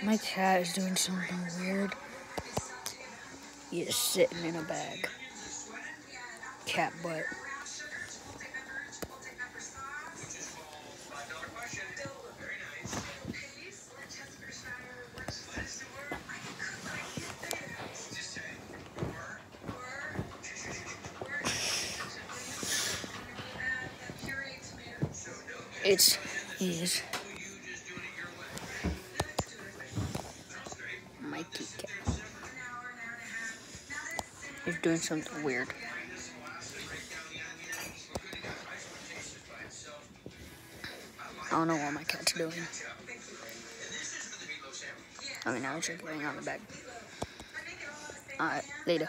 My cat is doing something weird. He is sitting in a bag. Cat butt. It's Mikey cat. He's doing something weird. I don't know what my cat's doing. I mean, now it's just laying on the bed. Uh, Alright, later.